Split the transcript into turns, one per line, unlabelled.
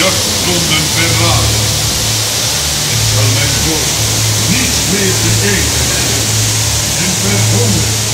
bison jachtgronden verraden. Ik zal mijn volk niet meer te eten hebben en verhongeren.